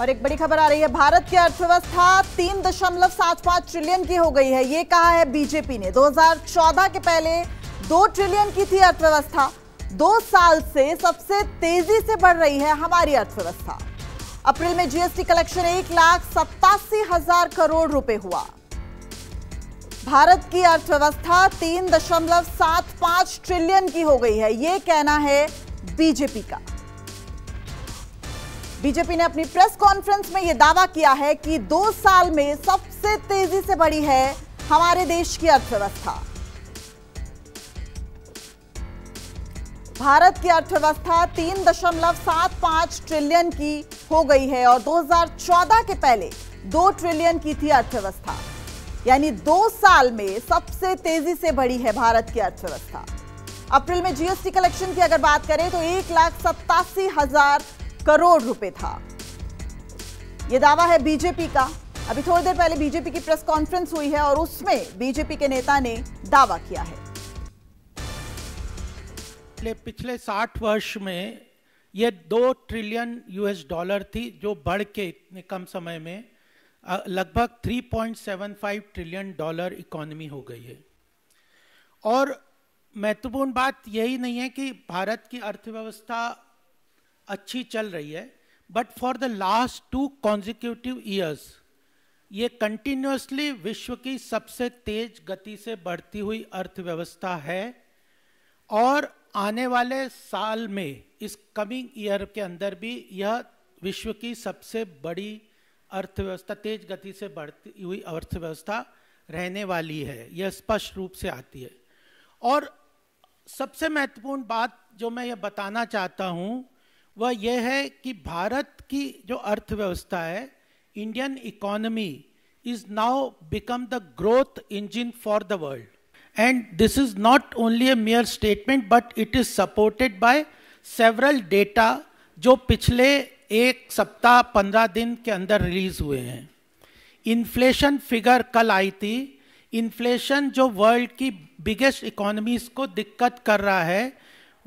और एक बड़ी खबर आ रही है, भारत की अर्थव्यवस्था तीन दशमलव सात पाँच ट्रिलियन की हो गई है। ये कहा है बीजेपी ने। 2014 के पहले दो ट्रिलियन की थी अर्थव्यवस्था। दो साल से सबसे तेज़ी से बढ़ रही है हमारी अर्थव्यवस्था। अप्रैल में जीएसटी कलेक्शन एक लाख सत्तासी हज़ार करोड़ रुपए हुआ। भारत की अर्थव्यवस्था तीन दशमलव सात पाँच ट्रिलियन की हो गई है। ये कहना है बीजेपी का। बीजेपी ने अपनी प्रेस कॉन्फ्रेंस में यह दावा किया है कि दो साल में सबसे तेज़ी से बढ़ी है हमारे देश की अर्थव्यवस्था। भारत की अर्थव्यवस्था तीन दशमलव सात पाँच ट्रिलियन की हो गई है और 2014 के पहले दो ट्रिलियन की थी अर्थव्यवस्था। यानी दो साल में सबसे तेज़ी से बढ़ी है भारत की अर्थव्यवस्था। अप्रैल में जीएसटी कलेक्शन की अगर बात करें तो एक लाख सत्तासी हज़ार करोड़ रुपए था। यह दावा है बीजेपी का। अभी थोड़ी देर पहले बीजेपी की प्रेस कॉन्फ्रेंस हुई है और उसमें बीजेपी के नेता ने दावा किया है। पिछले साठ वर्ष में ये दो ट्रिलियन यूएस डॉलर थी जो बढ़ के इतने कम समय में लगभग 3.75 ट्रिलियन डॉलर इकोनॉमी हो गई है। और महत्वपूर्ण बात यही नहीं है कि भारत की अर्थव्यवस्था अच्छी चल रही है but for the last two consecutive years ये कंटिन्यूसली विश्व की सबसे तेज गति से बढ़ती हुई अर्थव्यवस्था है, और आने वाले साल में, इस कमिंग ईयर के अंदर भी यह विश्व की सबसे बड़ी अर्थव्यवस्था, तेज गति से बढ़ती हुई अर्थव्यवस्था रहने वाली है, यह स्पष्ट रूप से आती है। और सबसे महत्वपूर्ण बात जो मैं ये बताना चाहता हूँ वह यह है कि भारत की जो अर्थव्यवस्था है Indian economy is now become the growth engine for the world and this is not only a mere statement but it is supported by several data जो पिछले एक सप्ताह, पंद्रह दिन के अंदर रिलीज़ हुए हैं। इन्फ्लेशन फिगर कल आई थी। इन्फ्लेशन जो वर्ल्ड की बिगेस्ट इकोनॉमीज को दिक्कत कर रहा है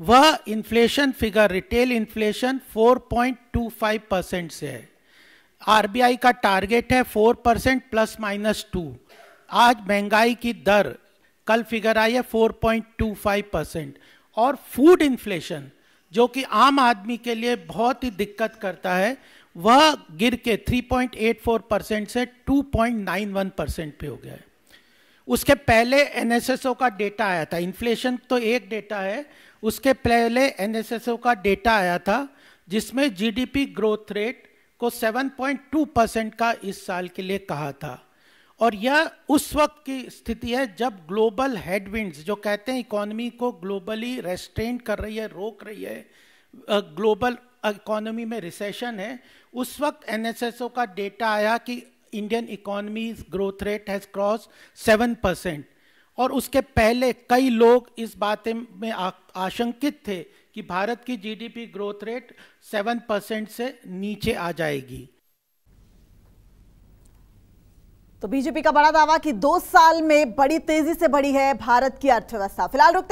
वह inflation figure retail inflation 4.25 percent से है। आरबीआई का टारगेट है 4 परसेंट प्लस माइनस टू आज महँगाई की दर कल फिगर आई है 4.25 परसेंट और फ़ूड इन्फ्लेशन जो कि आम आदमी के लिए बहुत ही दिक्कत करता है, वह गिर के 3.84 परसेंट से 2.91 परसेंट पे हो गया है। उसके पहले एनएसएसओ का डेटा आया था। इन्फ्लेशन तो एक डेटा है उसके पहले एनएसएसओ का डेटा आया था, जिसमें जीडीपी ग्रोथ रेट को 7.2 परसेंट का इस साल के लिए कहा था। और यह उस वक्त की स्थिति है जब ग्लोबल हेडविंड्स जो कहते हैं इकोनॉमी को ग्लोबली रेस्ट्रेन कर रही है, रोक रही है ग्लोबल इकोनॉमी में रिसेशन है, उस वक्त एनएसएसओ का डेटा आया कि Indian economy growth rate has cross seven percent और उसके पहले कई लोग इस बात में आशंकित थे कि भारत की GDP growth rate seven percent से नीचे आ जाएगी। तो बीजेपी का बड़ा दावा कि दो साल में बड़ी तेज़ी से बढ़ी है भारत की अर्थव्यवस्था। फ़िलहाल रुकते